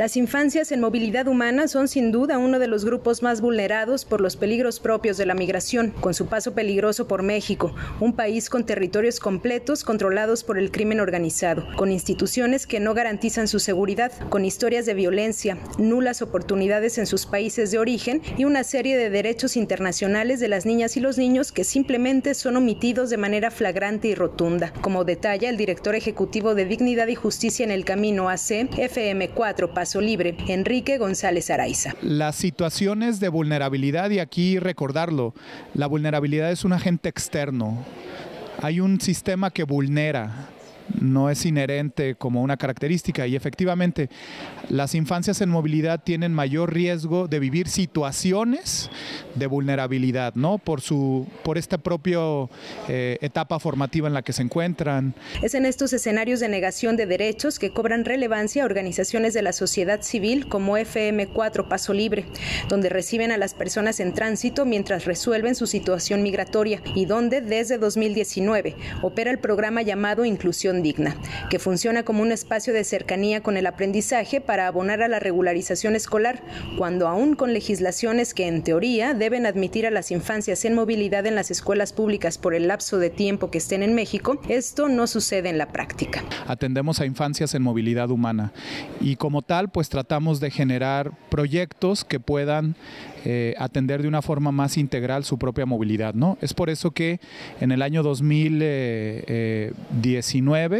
Las infancias en movilidad humana son sin duda uno de los grupos más vulnerados por los peligros propios de la migración, con su paso peligroso por México, un país con territorios completos controlados por el crimen organizado, con instituciones que no garantizan su seguridad, con historias de violencia, nulas oportunidades en sus países de origen y una serie de derechos internacionales de las niñas y los niños que simplemente son omitidos de manera flagrante y rotunda, como detalla el director ejecutivo de Dignidad y Justicia en el Camino AC, FM4 Paso Libre, Enrique González Araiza. Las situaciones de vulnerabilidad, y aquí recordarlo, la vulnerabilidad es un agente externo. Hay un sistema que vulnera no es inherente como una característica y efectivamente las infancias en movilidad tienen mayor riesgo de vivir situaciones de vulnerabilidad, ¿no? Por su por esta propia eh, etapa formativa en la que se encuentran. Es en estos escenarios de negación de derechos que cobran relevancia organizaciones de la sociedad civil como FM4 Paso Libre, donde reciben a las personas en tránsito mientras resuelven su situación migratoria y donde desde 2019 opera el programa llamado Inclusión digna, que funciona como un espacio de cercanía con el aprendizaje para abonar a la regularización escolar, cuando aún con legislaciones que en teoría deben admitir a las infancias en movilidad en las escuelas públicas por el lapso de tiempo que estén en México, esto no sucede en la práctica. Atendemos a infancias en movilidad humana y como tal pues tratamos de generar proyectos que puedan eh, atender de una forma más integral su propia movilidad. ¿no? Es por eso que en el año 2019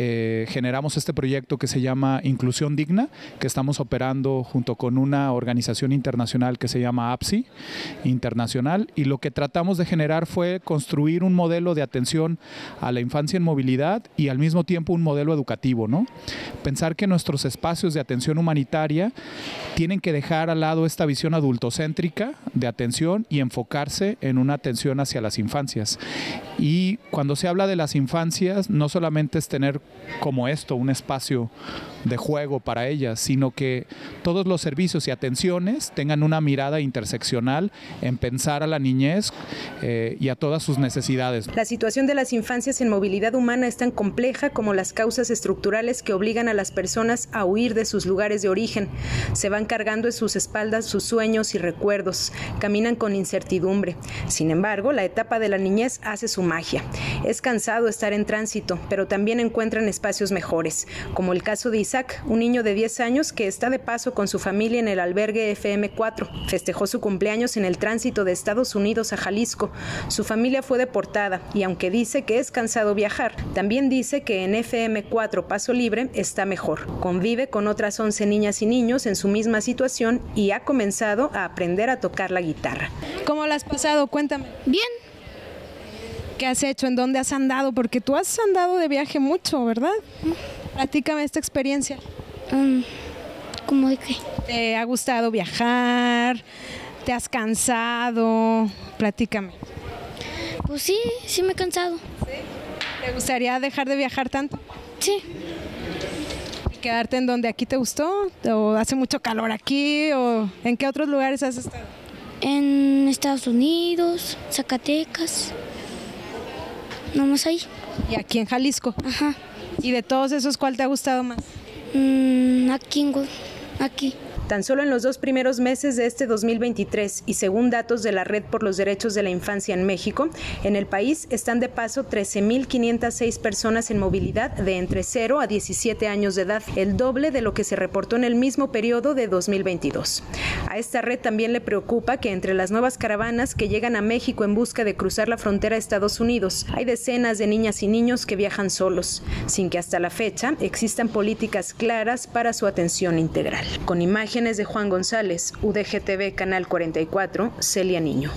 eh, generamos este proyecto que se llama Inclusión Digna, que estamos operando junto con una organización internacional que se llama APSI Internacional, y lo que tratamos de generar fue construir un modelo de atención a la infancia en movilidad y al mismo tiempo un modelo educativo, ¿no? Pensar que nuestros espacios de atención humanitaria tienen que dejar al lado esta visión adultocéntrica de atención y enfocarse en una atención hacia las infancias. Y cuando se habla de las infancias, no solamente es tener como esto, un espacio de juego para ellas, sino que todos los servicios y atenciones tengan una mirada interseccional en pensar a la niñez eh, y a todas sus necesidades. La situación de las infancias en movilidad humana es tan compleja como las causas estructurales que obligan a las personas a huir de sus lugares de origen. Se van cargando en sus espaldas sus sueños y recuerdos, caminan con incertidumbre. Sin embargo, la etapa de la niñez hace su magia. Es cansado estar en tránsito, pero también encuentran espacios mejores, como el caso de Isaac, un niño de 10 años que está de paso con su familia en el albergue FM4. Festejó su cumpleaños en el tránsito de Estados Unidos a Jalisco. Su familia fue deportada y aunque dice que es cansado viajar, también dice que en FM4 Paso Libre está mejor. Convive con otras 11 niñas y niños en su misma situación y ha comenzado a aprender a tocar la guitarra. ¿Cómo la has pasado? Cuéntame. Bien. ¿Qué has hecho? ¿En dónde has andado? Porque tú has andado de viaje mucho, ¿verdad? Platícame esta experiencia. Um, ¿Cómo de qué? ¿Te ha gustado viajar? ¿Te has cansado? Platícame. Pues sí, sí me he cansado. ¿Te gustaría dejar de viajar tanto? Sí. ¿Y quedarte en donde aquí te gustó? ¿O hace mucho calor aquí? ¿O en qué otros lugares has estado? En Estados Unidos, Zacatecas. Nomás ahí. Y aquí en Jalisco. Ajá. ¿Y de todos esos cuál te ha gustado más? Mm, aquí, aquí. Tan solo en los dos primeros meses de este 2023 y según datos de la Red por los Derechos de la Infancia en México, en el país están de paso 13.506 personas en movilidad de entre 0 a 17 años de edad, el doble de lo que se reportó en el mismo periodo de 2022. A esta red también le preocupa que entre las nuevas caravanas que llegan a México en busca de cruzar la frontera a Estados Unidos, hay decenas de niñas y niños que viajan solos, sin que hasta la fecha existan políticas claras para su atención integral. Con de Juan González, UDGTV Canal 44, Celia Niño.